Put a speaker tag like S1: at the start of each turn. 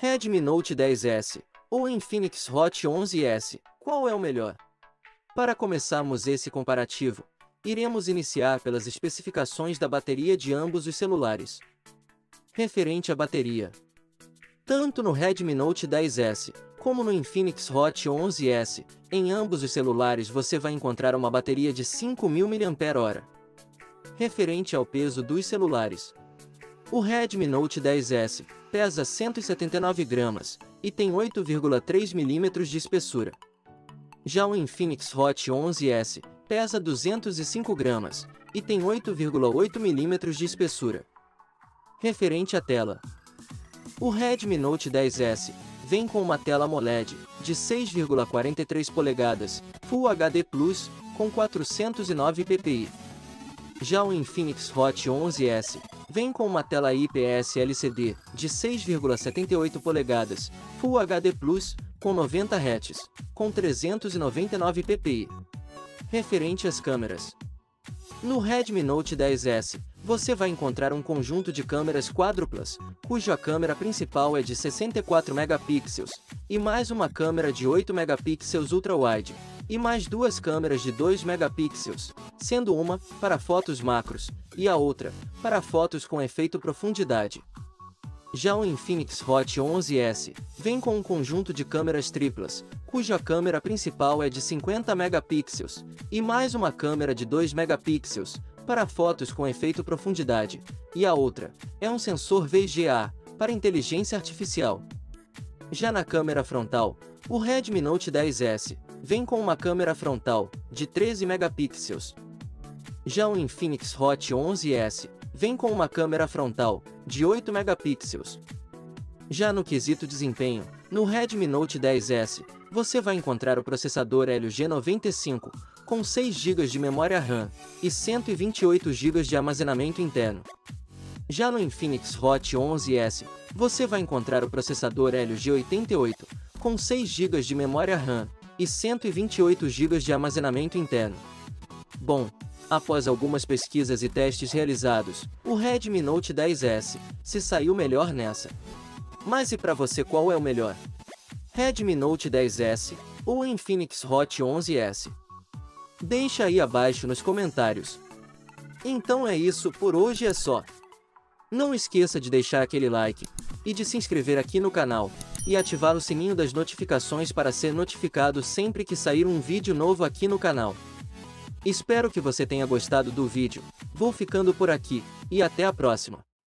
S1: Redmi Note 10S ou Infinix Hot 11S, qual é o melhor? Para começarmos esse comparativo, iremos iniciar pelas especificações da bateria de ambos os celulares. Referente à bateria. Tanto no Redmi Note 10S como no Infinix Hot 11S, em ambos os celulares você vai encontrar uma bateria de 5.000 mAh. Referente ao peso dos celulares. O Redmi Note 10S pesa 179 gramas e tem 8,3 mm de espessura. Já o Infinix Hot 11S pesa 205 gramas e tem 8,8 mm de espessura. Referente à tela. O Redmi Note 10S vem com uma tela AMOLED de 6,43 polegadas, Full HD Plus, com 409 ppi. Já o Infinix Hot 11S vem com uma tela IPS LCD de 6,78 polegadas, Full HD Plus, com 90 Hz, com 399 ppi. Referente às câmeras. No Redmi Note 10S, você vai encontrar um conjunto de câmeras quádruplas, cuja câmera principal é de 64 megapixels, e mais uma câmera de 8 megapixels ultra-wide, e mais duas câmeras de 2 megapixels, sendo uma para fotos macros e a outra para fotos com efeito profundidade. Já o Infinix Hot 11S vem com um conjunto de câmeras triplas, cuja câmera principal é de 50 megapixels, e mais uma câmera de 2 megapixels, para fotos com efeito profundidade, e a outra é um sensor VGA, para inteligência artificial. Já na câmera frontal, o Redmi Note 10S vem com uma câmera frontal de 13 megapixels. Já o Infinix Hot 11S vem com uma câmera frontal de 8 megapixels. Já no quesito desempenho, no Redmi Note 10S, você vai encontrar o processador Helio G95, com 6 GB de memória RAM e 128 GB de armazenamento interno. Já no Infinix Hot 11S, você vai encontrar o processador Helio G88, com 6 GB de memória RAM e 128 GB de armazenamento interno. Bom, após algumas pesquisas e testes realizados, o Redmi Note 10S se saiu melhor nessa. Mas e para você qual é o melhor? Redmi Note 10S ou Infinix Hot 11S? Deixa aí abaixo nos comentários. Então é isso, por hoje é só. Não esqueça de deixar aquele like e de se inscrever aqui no canal e ativar o sininho das notificações para ser notificado sempre que sair um vídeo novo aqui no canal. Espero que você tenha gostado do vídeo, vou ficando por aqui, e até a próxima.